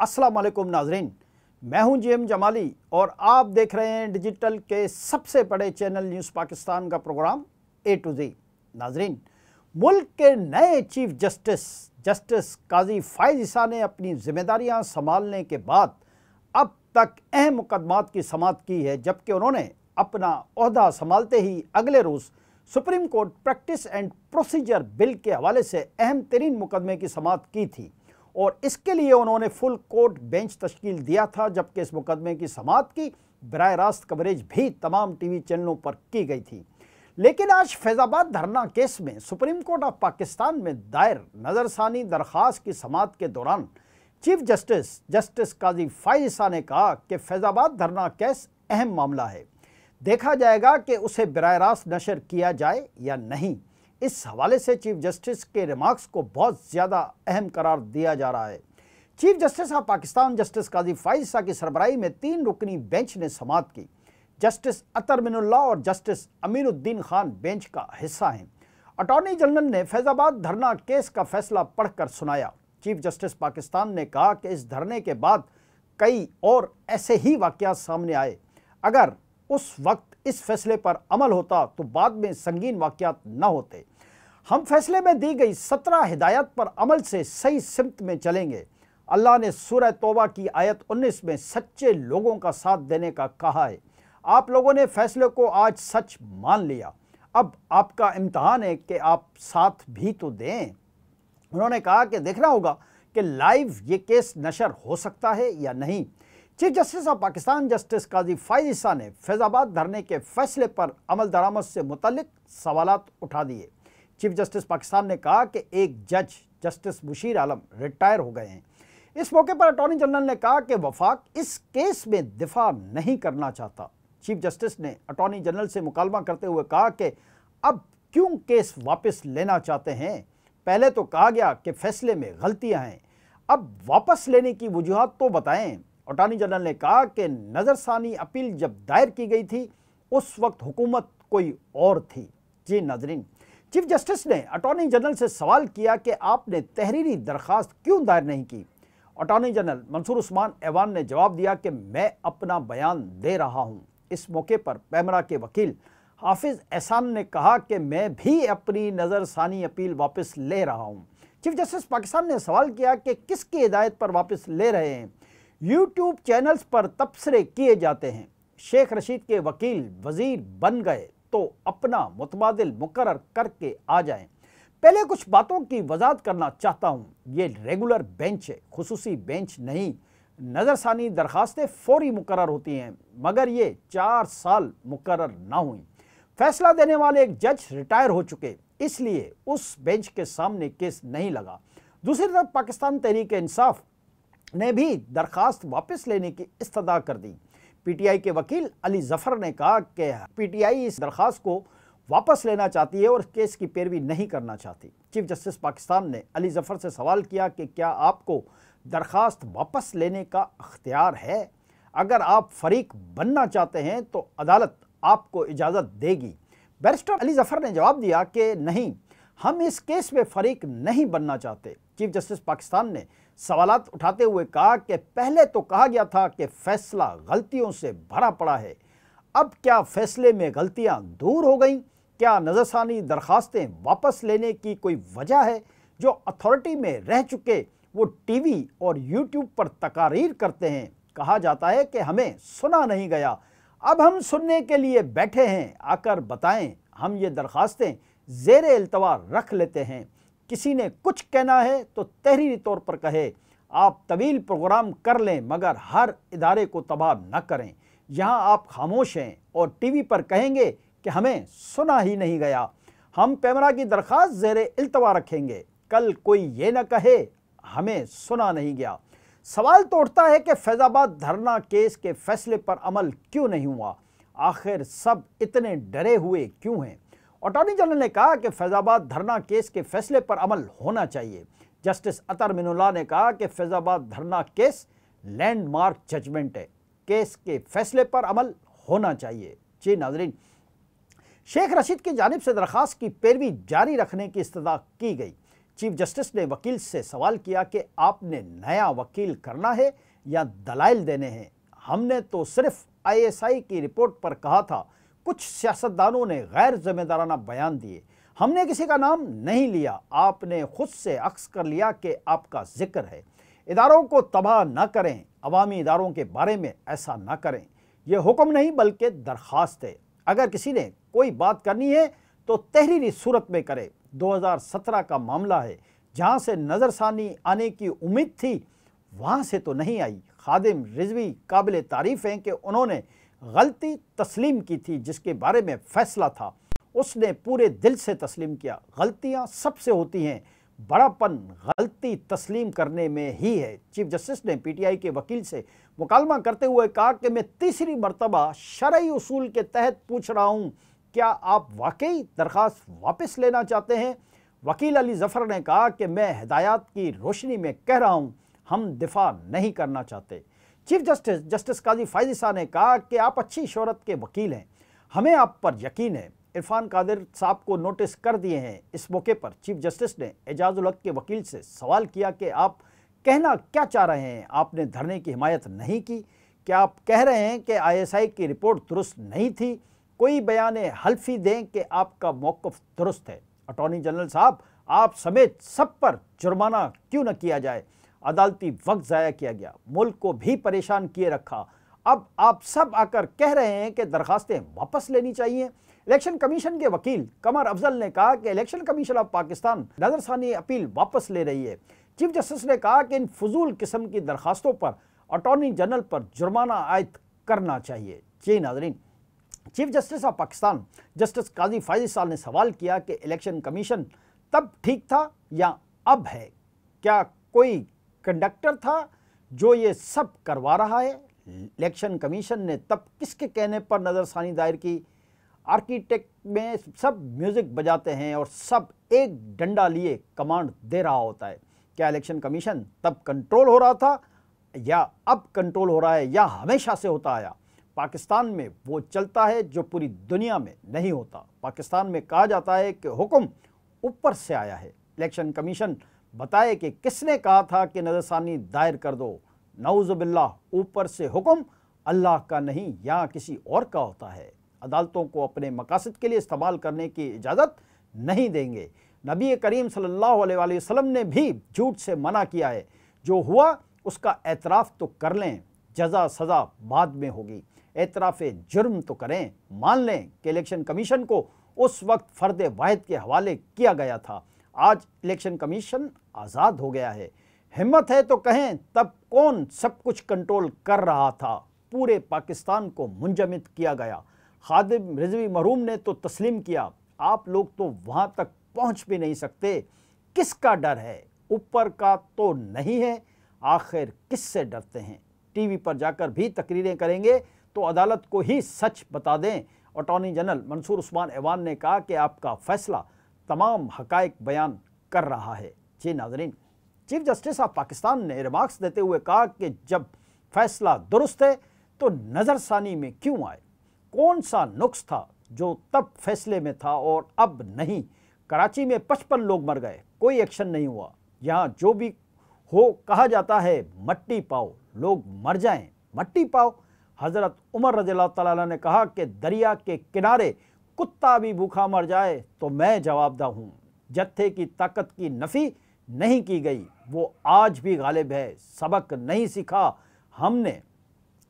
अस्सलाम वालेकुम नाजरीन। मैं हूँ जीएम जमाली और आप देख रहे हैं डिजिटल के सबसे बड़े चैनल न्यूज़ पाकिस्तान का प्रोग्राम ए टू जी नाजरीन, मुल्क के नए chief justice justice Qazi Faez Isa ने अपनी जिम्मेदारियाँ संभालने के बाद अब तक अहम मुकदमात की समात की है, जबकि उन्होंने अपना अहदा संभालते ही अगले रोज़ Supreme Court practice and procedure bill के हवाले से अहम तरीन मुकदमे की समात की थी और इसके लिए उन्होंने फुल कोर्ट बेंच तश्कील दिया था, जबकि इस मुकदमे की समात की बर रास्त कवरेज भी तमाम टीवी चैनलों पर की गई थी। लेकिन आज फैज़ाबाद धरना केस में सुप्रीम कोर्ट ऑफ़ पाकिस्तान में दायर नज़रसानी दरख्वास्त की समात के दौरान चीफ जस्टिस जस्टिस काजी फाइसा ने कहा कि फैज़ाबाद धरना केस अहम मामला है। देखा जाएगा कि उसे बर रास्त नशर किया जाए या नहीं। इस हवाले से चीफ जस्टिस के रिमार्क्स को बहुत ज़्यादा अहम करार दिया जा रहा है। Chief justice of Pakistan justice काजी फाइसा की सरबराही में तीन रुकनी बेंच ने समात की। जस्टिस अतर मिनुल्ला और जस्टिस अमीनुद्दीन खान बेंच का हिस्सा हैं। अटॉर्नी जनरल ने फैज़ाबाद धरना केस का फैसला पढ़कर सुनाया। चीफ जस्टिस पाकिस्तान ने कहा कि इस धरने के बाद कई और ऐसे ही वाक़ात सामने आए। अगर उस वक्त इस फैसले पर अमल होता तो बाद में संगीन वाक़ात न होते। हम फैसले में दी गई सत्रह हिदायत पर अमल से सही सिमत में चलेंगे। अल्लाह ने सूरह तोबा की आयत 19 में सच्चे लोगों का साथ देने का कहा है। आप लोगों ने फैसले को आज सच मान लिया। अब आपका इम्तहान है कि आप साथ भी तो दें। उन्होंने कहा कि देखना होगा कि लाइव ये केस नशर हो सकता है या नहीं। Chief justice of Pakistan justice Qazi Pfizer ने फैज़ाबाद धरने के फैसले पर अमल दरामद से मुतलक सवाल उठा दिए। चीफ जस्टिस पाकिस्तान ने कहा कि एक जज, जस्टिस मुशीर आलम, रिटायर हो गए हैं। इस मौके पर अटॉर्नी जनरल ने कहा कि वफाक इस केस में दिफा नहीं करना चाहता। चीफ जस्टिस ने अटॉर्नी जनरल से मुकालमा करते हुए कहा कि अब क्यों केस वापस लेना चाहते हैं? पहले तो कहा गया कि फैसले में गलतियाँ हैं। अब वापस लेने की वजूहत तो बताएँ। अटॉर्नी जनरल ने कहा कि नज़रसानी अपील जब दायर की गई थी, उस वक्त हुकूमत कोई और थी। जी नाजरीन, चीफ जस्टिस ने अटॉर्नी जनरल से सवाल किया कि आपने तहरीरी दरख्वास्त क्यों दायर नहीं की? अटॉर्नी जनरल मंसूर उस्मान ऐवान ने जवाब दिया कि मैं अपना बयान दे रहा हूँ। इस मौके पर पैमरा के वकील हाफिज़ एहसान ने कहा कि मैं भी अपनी नज़रसानी अपील वापस ले रहा हूँ। चीफ जस्टिस पाकिस्तान ने सवाल किया कि किसकी हिदायत पर वापस ले रहे हैं? यूट्यूब चैनल्स पर तबसरे किए जाते हैं। शेख रशीद के वकील, वज़ीर बन गए तो अपना मुतबादल मुकर करके आ जाएँ। पहले कुछ बातों की वजाहत करना चाहता हूँ। ये रेगुलर बेंच है, खसूसी बेंच नहीं। नज़रसानी दरखास्तें फौरी मुकर होती हैं, मगर ये चार साल मुकर ना हुई। फैसला देने वाले एक जज रिटायर हो चुके, इसलिए उस बेंच के सामने केस नहीं लगा। दूसरी तरफ़ पाकिस्तान तहरीक इंसाफ ने भी दरखास्त वापस लेने की इस्तः कर दी। पीटीआई के वकील अली ज़फ़र ने कहा कि पीटीआई इस दरखास्त को वापस लेना चाहती है और केस की पैरवी नहीं करना चाहती। चीफ जस्टिस पाकिस्तान ने अली ज़फ़र से सवाल किया कि क्या आपको दरखास्त वापस लेने का अख्तियार है? अगर आप फरीक बनना चाहते हैं तो अदालत आपको इजाज़त देगी। बैरिस्टर अली ज़फ़र ने जवाब दिया कि नहीं हम इस केस में फरीक नहीं बनना चाहते। चीफ जस्टिस पाकिस्तान ने सवाल उठाते हुए कहा कि पहले तो कहा गया था कि फैसला गलतियों से भरा पड़ा है। अब क्या फैसले में गलतियाँ दूर हो गईं? क्या नजरसानी दरखास्तें वापस लेने की कोई वजह है? जो अथॉरिटी में रह चुके वो टीवी और यूट्यूब पर तकारीर करते हैं। कहा जाता है कि हमें सुना नहीं गया। अब हम सुनने के लिए बैठे हैं। आकर बताएँ, हम ये दरखास्तें जेर अल्तवा रख लेते हैं। किसी ने कुछ कहना है तो तहरीरी तौर पर कहे, आप तवील प्रोग्राम कर लें, मगर हर इदारे को तबाह न करें। यहाँ आप खामोश हैं और टीवी पर कहेंगे कि हमें सुना ही नहीं गया। हम पैमरा की दरख्वास्त जेर अल्तवा रखेंगे। कल कोई ये न कहे, हमें सुना नहीं गया। सवाल तो उठता है कि फैज़ाबाद धरना केस के फैसले पर अमल क्यों नहीं हुआ? आखिर सब इतने डरे हुए क्यों हैं? अटॉर्नी जनरल ने कहा कि फैज़ाबाद धरना केस के फैसले पर अमल होना चाहिए। जस्टिस अतर मिनुल्ला ने कहा कि फैज़ाबाद धरना केस लैंडमार्क जजमेंट है। केस के फैसले पर अमल होना चाहिए। जी नाजरीन, शेख रशीद की जानब से दरख्वास्त की पैरवी जारी रखने की इस्तः की गई। चीफ जस्टिस ने वकील से सवाल किया कि आपने नया वकील करना है या दलाइल देने हैं? हमने तो सिर्फ़ आईएसआई की रिपोर्ट पर कहा था कुछ सियासतदानों ने गैर जिम्मेदाराना बयान दिए। हमने किसी का नाम नहीं लिया। आपने खुद से अक्स कर लिया कि आपका ज़िक्र है। इदारों को तबाह न करें। अवामी इदारों के बारे में ऐसा ना करें। यह हुक्म नहीं, बल्कि दरख्वास्त है। अगर किसी ने कोई बात करनी है तो तहरीरी सूरत में करे। 2017 का मामला है। जहाँ से नज़रसानी आने की उम्मीद थी, वहाँ से तो नहीं आई। खादिम रिजवी काबिल तारीफ़ हैं कि उन्होंने गलती तस्लीम की थी, जिसके बारे में फ़ैसला था। उसने पूरे दिल से तस्लीम किया। गलतियाँ सबसे होती हैं। बड़ापन गलती तस्लीम करने में ही है। चीफ जस्टिस ने पीटीआई के वकील से मुकालमा करते हुए कहा कि मैं तीसरी मरतबा शरई उसूल के तहत पूछ रहा हूँ, क्या आप वाकई दरख्वास्त वापस लेना चाहते हैं? वकील अली जफ़र ने कहा कि मैं हिदायत की रोशनी में कह रहा हूँ, हम दिफा नहीं करना चाहते। चीफ जस्टिस जस्टिस काजी फायदी ने कहा कि आप अच्छी शहरत के वकील हैं। हमें आप पर यकीन है। इरफान कादिर साहब को नोटिस कर दिए हैं। इस मौके पर चीफ जस्टिस ने एजाजुल हक के वकील से सवाल किया कि आप कहना क्या चाह रहे हैं? आपने धरने की हिमायत नहीं की। क्या आप कह रहे हैं कि आईएसआई की रिपोर्ट दुरुस्त नहीं थी? कोई बयान हल्फी दें कि आपका मौकफ दुरुस्त है। अटॉर्नी जनरल साहब, आप समेत सब पर जुर्माना क्यों न किया जाए? अदालती वक्त ज़ाया किया गया। मुल्क को भी परेशान किए रखा। अब आप सब आकर कह रहे हैं कि दरखास्तें वापस लेनी चाहिए। इलेक्शन कमीशन के वकील कमर अफजल ने कहा कि इलेक्शन कमीशन ऑफ़ पाकिस्तान नजरसानी अपील वापस ले रही है। चीफ जस्टिस ने कहा कि इन फजूल किस्म की दरखास्तों पर अटॉर्नी जनरल पर जुर्माना आयद करना चाहिए। जी नाजरीन, chief justice of Pakistan justice Qazi Faez साल ने सवाल किया कि इलेक्शन कमीशन तब ठीक था या अब है? क्या कोई कंडक्टर था, जो ये सब करवा रहा है। इलेक्शन कमीशन ने तब किसके कहने पर नज़रसानी दायर की? आर्किटेक्ट में सब म्यूज़िक बजाते हैं और सब एक डंडा लिए कमांड दे रहा होता है। क्या इलेक्शन कमीशन तब कंट्रोल हो रहा था, या अब कंट्रोल हो रहा है, या हमेशा से होता आया? पाकिस्तान में वो चलता है जो पूरी दुनिया में नहीं होता। पाकिस्तान में कहा जाता है कि हुक्म ऊपर से आया है। इलेक्शन कमीशन बताए कि किसने कहा था कि नजरसानी दायर कर दो। नौजबिल्ला ऊपर से हुक्म, अल्लाह का नहीं या किसी और का होता है। अदालतों को अपने मकासद के लिए इस्तेमाल करने की इजाज़त नहीं देंगे। नबी करीम सल्लल्लाहु अलैहि वसल्लम ने भी झूठ से मना किया है। जो हुआ, उसका एतराफ़ तो कर लें, जजा सज़ा बाद में होगी। एतराफ़ जुर्म तो करें, मान लें कि इलेक्शन कमीशन को उस वक्त फ़र्द वाहिद के हवाले किया गया था। आज इलेक्शन कमीशन आज़ाद हो गया है। हिम्मत है तो कहें, तब कौन सब कुछ कंट्रोल कर रहा था? पूरे पाकिस्तान को मुंजमद किया गया। खादिम रिजवी मरूम ने तो तस्लीम किया। आप लोग तो वहाँ तक पहुँच भी नहीं सकते। किसका डर है? ऊपर का तो नहीं है। आखिर किससे डरते हैं? टीवी पर जाकर भी तकरीरें करेंगे तो अदालत को ही सच बता दें। अटॉर्नी जनरल मंसूर उस्मान ऐवान ने कहा कि आपका फैसला तमाम हकाइक बयान कर रहा है। जी नाजरीन, चीफ जस्टिस ऑफ़ पाकिस्तान ने रिमार्क्स देते हुए कहा कि जब फैसला दुरुस्त है तो नज़रसानी में क्यों आए? कौन सा नुक्स था जो तब फैसले में था और अब नहीं? कराची में पचपन लोग मर गए, कोई एक्शन नहीं हुआ। यहाँ जो भी हो, कहा जाता है, मट्टी पाओ, लोग मर जाएँ। मट्टी पाओ? हज़रत उमर रज़ी तला ने कहा कि दरिया के किनारे कुत्ता भी भूखा मर जाए तो मैं जवाबदा हूँ। जत्थे की ताकत की नफ़ी नहीं की गई, वो आज भी गालिब है, सबक नहीं सीखा। हमने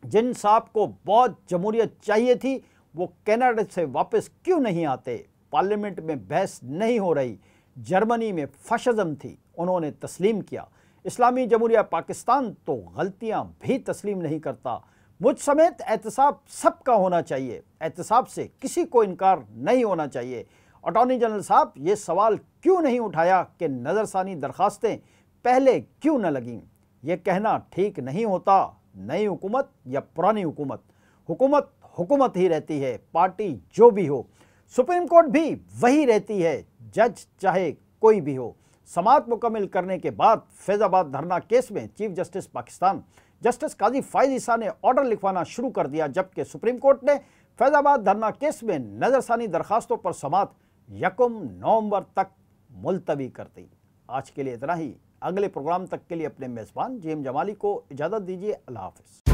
जिन साहब को बहुत जमहूरियत चाहिए थी, वो कनाडा से वापस क्यों नहीं आते? पार्लियामेंट में बहस नहीं हो रही। जर्मनी में फशज़म थी, उन्होंने तस्लीम किया। इस्लामी जमहूरिया पाकिस्तान तो गलतियाँ भी तस्लीम नहीं करता। मुझ समेत एहतसाब सबका होना चाहिए। एहतसाब से किसी को इनकार नहीं होना चाहिए। अटॉर्नी जनरल साहब, ये सवाल क्यों नहीं उठाया कि नज़रसानी दरखास्तें पहले क्यों न लगीं? ये कहना ठीक नहीं होता। नई हुकूमत या पुरानी हुकूमत? हुकूमत हुकूमत ही रहती है, पार्टी जो भी हो। सुप्रीम कोर्ट भी वही रहती है, जज चाहे कोई भी हो। समात मुकम्मल करने के बाद फैज़ाबाद धरना केस में chief justice Pakistan justice Qazi Faez Isa ने ऑर्डर लिखवाना शुरू कर दिया, जबकि सुप्रीम कोर्ट ने फैज़ाबाद धरना केस में नज़रसानी दरखास्तों पर समात यकुम नवंबर तक मुलतवी कर दी। आज के लिए इतना ही। अगले प्रोग्राम तक के लिए अपने मेज़बान जी एम जमाली को इजाज़त दीजिए। अल्लाह हाफिज़।